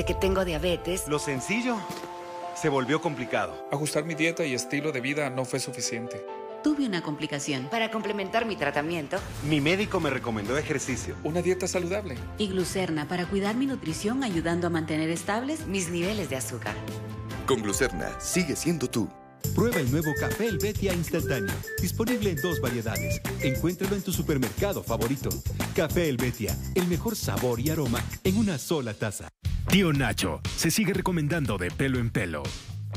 Desde que tengo diabetes... Lo sencillo se volvió complicado. Ajustar mi dieta y estilo de vida no fue suficiente. Tuve una complicación. Para complementar mi tratamiento... Mi médico me recomendó ejercicio. Una dieta saludable. Y glucerna para cuidar mi nutrición ayudando a mantener estables mis niveles de azúcar. Con glucerna, sigue siendo tú. Prueba el nuevo café El Betia instantáneo, disponible en dos variedades. Encuéntralo en tu supermercado favorito. Café El Betia, el mejor sabor y aroma en una sola taza. Tío Nacho, se sigue recomendando de pelo en pelo.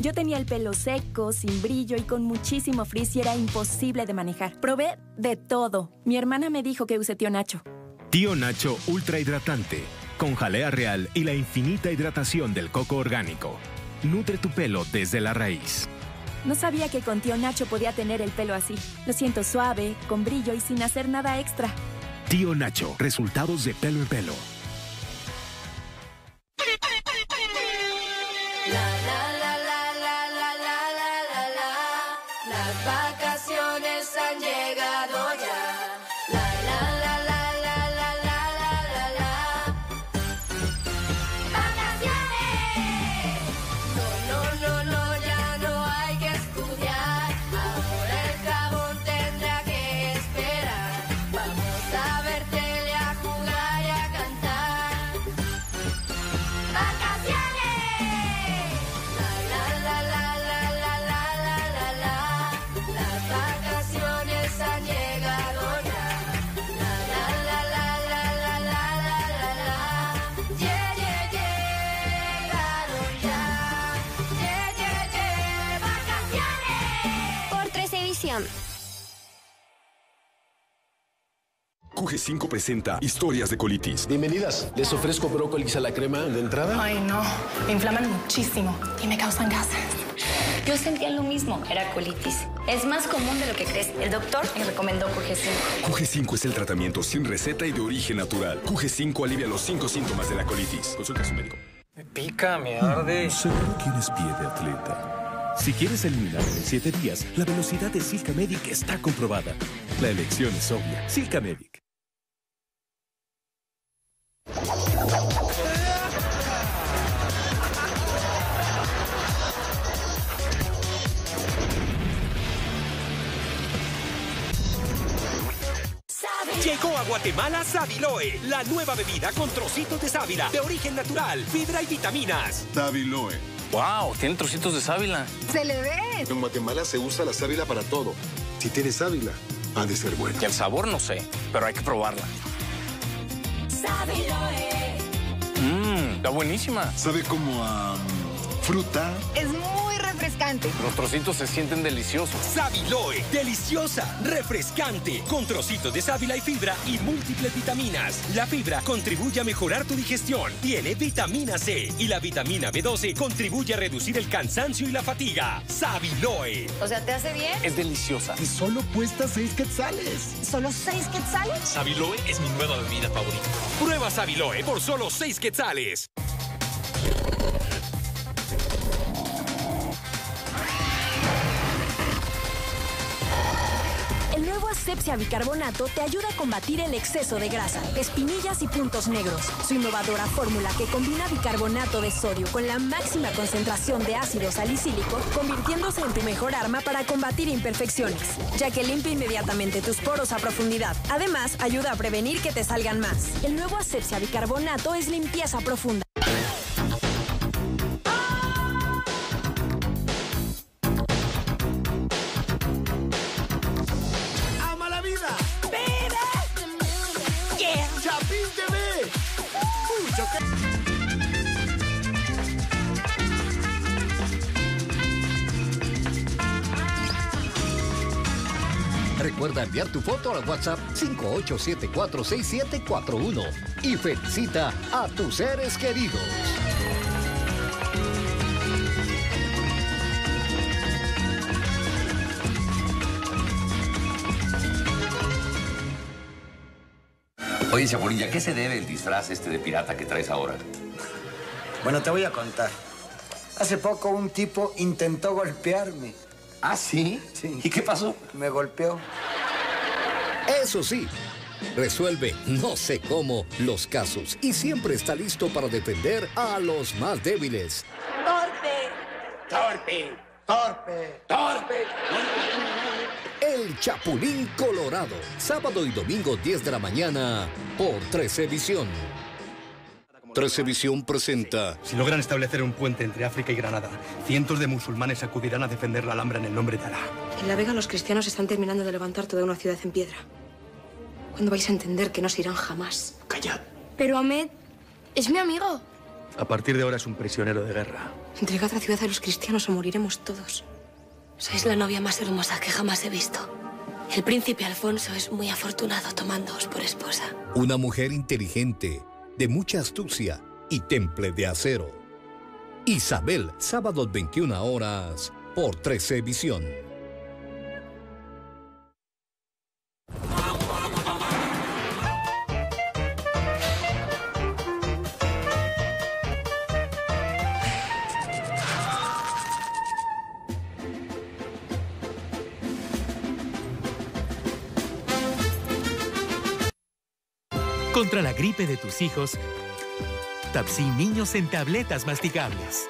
Yo tenía el pelo seco, sin brillo y con muchísimo frizz y era imposible de manejar. Probé de todo. Mi hermana me dijo que use Tío Nacho. Tío Nacho Ultra Hidratante, con jalea real y la infinita hidratación del coco orgánico. Nutre tu pelo desde la raíz. No sabía que con Tío Nacho podía tener el pelo así. Lo siento suave, con brillo y sin hacer nada extra. Tío Nacho, resultados de pelo en pelo. Tres edición. QG5 presenta Historias de colitis. Bienvenidas. Les ofrezco brócolis a la crema de entrada. Ay, no. Me inflaman muchísimo y me causan gases. Yo sentía lo mismo, era colitis. Es más común de lo que crees. El doctor me recomendó QG5. QG5 es el tratamiento sin receta y de origen natural. QG5 alivia los cinco síntomas de la colitis. Consulta a su médico. Me pica, me arde. Seguro tienes pie de atleta. Si quieres eliminarlo en 7 días, la velocidad de Silca Medic está comprobada. La elección es obvia. Silca Medic. Llegó a Guatemala Sabiloe, la nueva bebida con trocitos de sábila de origen natural, fibra y vitaminas. Sabiloe. Wow, tiene trocitos de sábila. Se le ve. En Guatemala se usa la sábila para todo. Si tienes sábila, ha de ser buena. Y el sabor no sé, pero hay que probarla. Mmm, está buenísima. Sabe como a mm, fruta. Es muy refrescante. Los trocitos se sienten deliciosos. Sabiloe, deliciosa, refrescante, con trocitos de sábila y fibra y múltiples vitaminas. La fibra contribuye a mejorar tu digestión. Tiene vitamina C y la vitamina B12 contribuye a reducir el cansancio y la fatiga. Sabiloe. O sea, ¿te hace bien? Es deliciosa. Y solo cuesta seis quetzales. ¿Solo seis quetzales? Sabiloe es mi nueva bebida favorita. Prueba Sabiloe por solo 6 quetzales. El nuevo Asepsia Bicarbonato te ayuda a combatir el exceso de grasa, espinillas y puntos negros. Su innovadora fórmula que combina bicarbonato de sodio con la máxima concentración de ácido salicílico, convirtiéndose en tu mejor arma para combatir imperfecciones, ya que limpia inmediatamente tus poros a profundidad. Además, ayuda a prevenir que te salgan más. El nuevo Asepsia Bicarbonato es limpieza profunda. ¡Mucho que... Recuerda enviar tu foto al WhatsApp 58746741 y felicita a tus seres queridos. Oye, Chapolin, ¿a qué se debe el disfraz este de pirata que traes ahora? Bueno, te voy a contar. Hace poco un tipo intentó golpearme. ¿Ah, sí? Sí. ¿Y qué pasó? Me golpeó. Eso sí, Resuelve, no sé cómo, los casos y siempre está listo para defender a los más débiles. Torpe. Torpe. Torpe. Torpe. El Chapulín Colorado. Sábado y domingo 10 de la mañana por 13 Visión. 13 Visión presenta. Si logran establecer un puente entre África y Granada, cientos de musulmanes acudirán a defender la Alhambra en el nombre de Alá. En La Vega los cristianos están terminando de levantar toda una ciudad en piedra. ¿Cuándo vais a entender que no se irán jamás? Callad. Pero Ahmed es mi amigo. A partir de ahora es un prisionero de guerra. Entregad la ciudad a los cristianos o moriremos todos. Sois la novia más hermosa que jamás he visto. El príncipe Alfonso es muy afortunado tomándoos por esposa. Una mujer inteligente, de mucha astucia y temple de acero. Isabel, sábados 21 horas por 13 Visión. Contra la gripe de tus hijos, Tapsin Niños en tabletas masticables.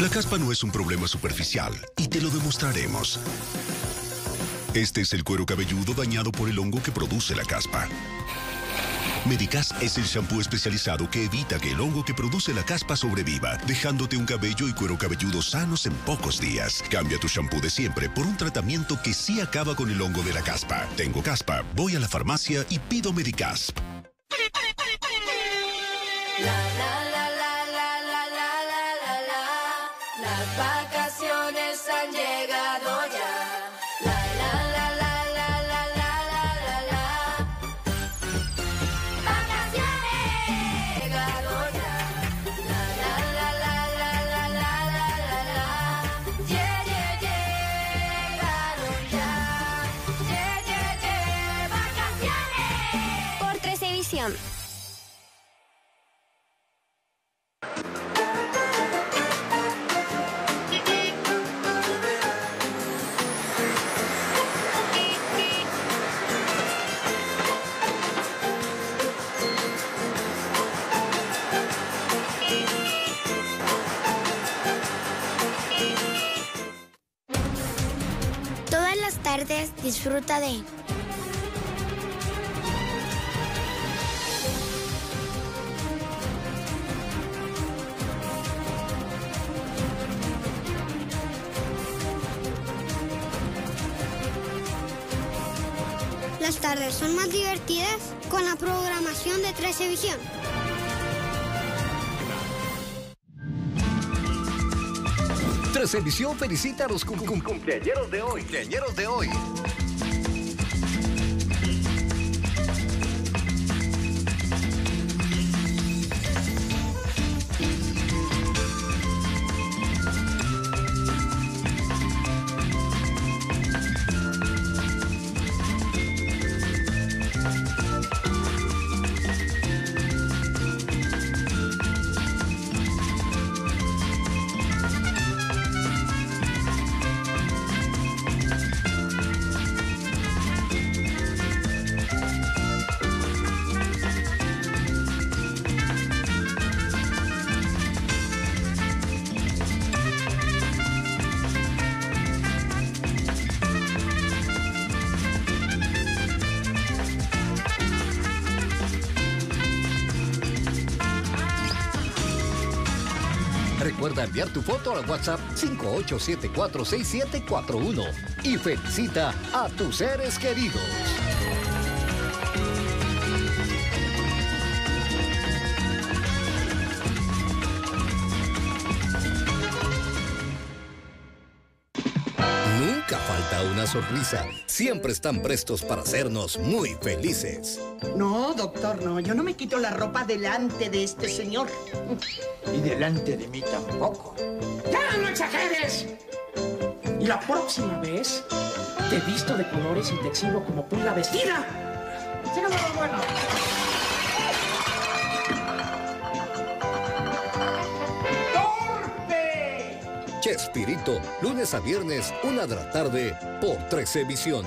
La caspa no es un problema superficial y te lo demostraremos. Este es el cuero cabelludo dañado por el hongo que produce la caspa. Medicas es el shampoo especializado que evita que el hongo que produce la caspa sobreviva, dejándote un cabello y cuero cabelludo sanos en pocos días. Cambia tu shampoo de siempre por un tratamiento que sí acaba con el hongo de la caspa. Tengo caspa, voy a la farmacia y pido Medicasp. La la 13 Visión. Todas las tardes disfruta de Las tardes son más divertidas con la programación de 13 Visión. Felicita a los cum- cumpleañeros de hoy. Cumpleañeros de hoy. Recuerda enviar tu foto al WhatsApp 58746741 y felicita a tus seres queridos. Una sorpresa. Siempre están prestos para hacernos muy felices. No, doctor, no. Yo no me quito la ropa delante de este señor. Y delante de mí tampoco. ¡Ya no exageres! Y la próxima vez te visto de colores y te exhibo como tú la vestida. Lo bueno. Chespirito, lunes a viernes, una de la tarde, por 13 Visión.